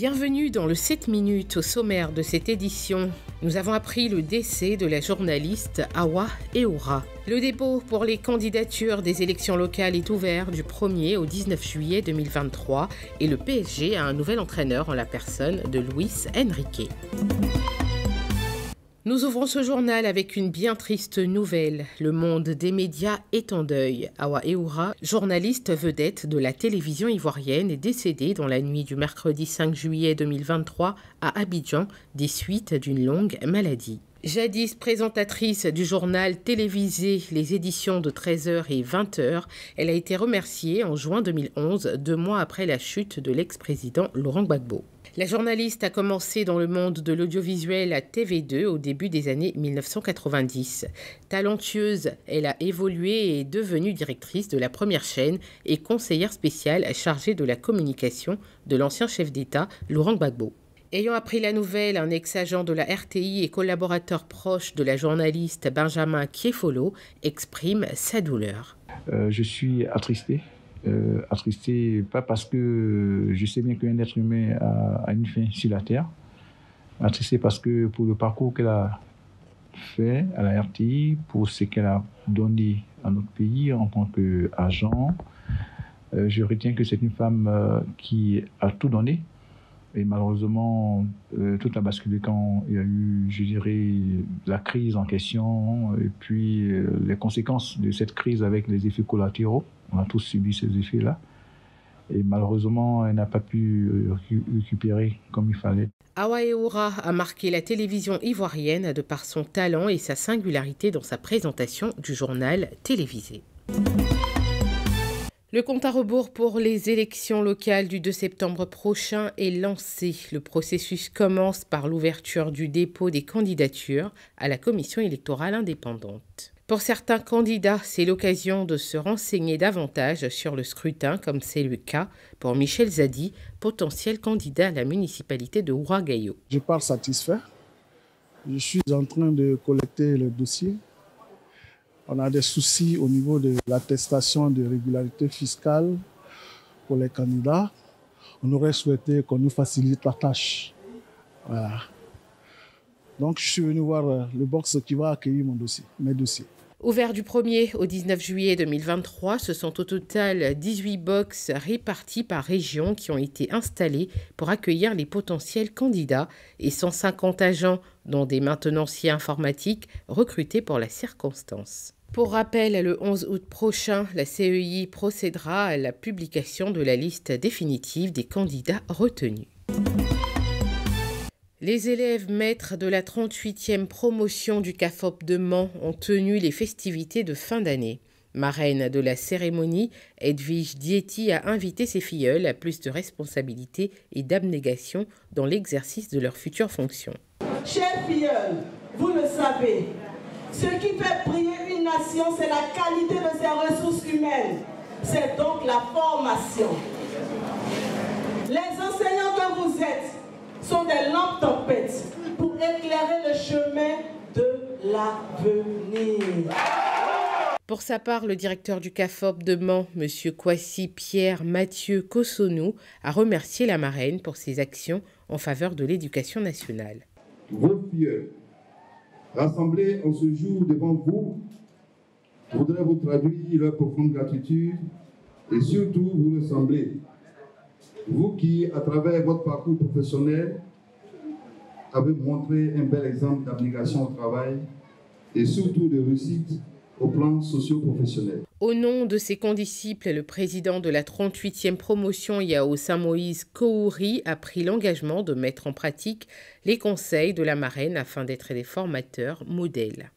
Bienvenue dans le 7 minutes au sommaire de cette édition. Nous avons appris le décès de la journaliste Awa Eoura. Le dépôt pour les candidatures des élections locales est ouvert du 1er au 19 juillet 2023 et le PSG a un nouvel entraîneur en la personne de Luis Enrique. Nous ouvrons ce journal avec une bien triste nouvelle. Le monde des médias est en deuil. Awa Eoura, journaliste vedette de la télévision ivoirienne, est décédée dans la nuit du mercredi 5 juillet 2023 à Abidjan des suites d'une longue maladie. Jadis présentatrice du journal télévisé Les éditions de 13h et 20h, elle a été remerciée en juin 2011, deux mois après la chute de l'ex-président Laurent Gbagbo. La journaliste a commencé dans le monde de l'audiovisuel à TV2 au début des années 1990. Talentueuse, elle a évolué et est devenue directrice de la première chaîne et conseillère spéciale chargée de la communication de l'ancien chef d'État Laurent Gbagbo. Ayant appris la nouvelle, un ex-agent de la RTI et collaborateur proche de la journaliste Benjamin Kiefolo exprime sa douleur. Euh, je suis attristé euh, attristé, pas parce que je sais bien qu'un être humain a, une fin sur la terre, attristé parce que pour le parcours qu'elle a fait à la RTI, pour ce qu'elle a donné à notre pays en tant qu'agent, euh, je retiens que c'est une femme euh, qui a tout donné. Et malheureusement, euh, tout a basculé quand il y a eu, je dirais, la crise en question et puis les conséquences de cette crise avec les effets collatéraux. On a tous subi ces effets-là. Et malheureusement, elle n'a pas pu euh, récupérer comme il fallait. Awa Eoura a marqué la télévision ivoirienne de par son talent et sa singularité dans sa présentation du journal télévisé. Le compte à rebours pour les élections locales du 2 septembre prochain est lancé. Le processus commence par l'ouverture du dépôt des candidatures à la commission électorale indépendante. Pour certains candidats, c'est l'occasion de se renseigner davantage sur le scrutin, comme c'est le cas pour Michel Zadi, potentiel candidat à la municipalité de Ouagayo. Je pars satisfait. Je suis en train de collecter le dossier. On a des soucis au niveau de l'attestation de régularité fiscale pour les candidats. On aurait souhaité qu'on nous facilite la tâche. Donc, je suis venu voir euh, le box qui va accueillir mon dossier, mes dossiers. Ouvert du 1er au 19 juillet 2023, ce sont au total 18 box répartis par région qui ont été installés pour accueillir les potentiels candidats et 150 agents, dont des maintenanciers informatiques, recrutés pour la circonstance. Pour rappel, le 11 août prochain, la CEI procédera à la publication de la liste définitive des candidats retenus. Les élèves maîtres de la 38e promotion du CAFOP de Mans ont tenu les festivités de fin d'année. Marraine de la cérémonie, Edwige Dieti a invité ses filleuls à plus de responsabilité et d'abnégation dans l'exercice de leurs futures fonctions. Chers filleuls, vous le savez, ce qui fait nation, c'est la qualité de ses ressources humaines. C'est donc la formation. Les enseignants que vous êtes sont des lampes tempêtes pour éclairer le chemin de l'avenir. Pour sa part, le directeur du CAFOP de Mans, M. Kwasi Pierre Mathieu Kosonou, a remercié la marraine pour ses actions en faveur de l'éducation nationale. Vos filles, rassemblés en ce jour devant vous, voudrais vous traduire leur profonde gratitude et surtout vous ressembler vous qui, à travers votre parcours professionnel, avez montré un bel exemple d'abnégation au travail et surtout de réussite au plan socio-professionnel. Au nom de ses condisciples, le président de la 38e promotion Yao Saint-Moïse Kouri a pris l'engagement de mettre en pratique les conseils de la marraine afin d'être des formateurs modèles.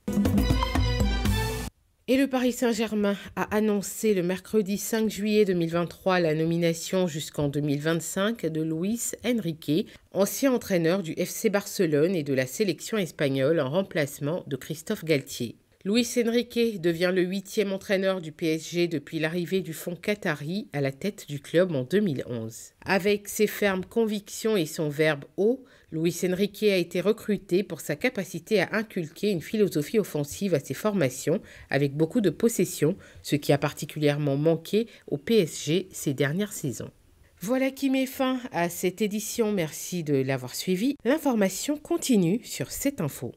Et le Paris Saint-Germain a annoncé le mercredi 5 juillet 2023 la nomination jusqu'en 2025 de Luis Enrique, ancien entraîneur du FC Barcelone et de la sélection espagnole en remplacement de Christophe Galtier. Luis Enrique devient le huitième entraîneur du PSG depuis l'arrivée du fonds Qatari à la tête du club en 2011. Avec ses fermes convictions et son verbe haut, Luis Enrique a été recruté pour sa capacité à inculquer une philosophie offensive à ses formations avec beaucoup de possession, ce qui a particulièrement manqué au PSG ces dernières saisons. Voilà qui met fin à cette édition. Merci de l'avoir suivi. L'information continue sur cette info.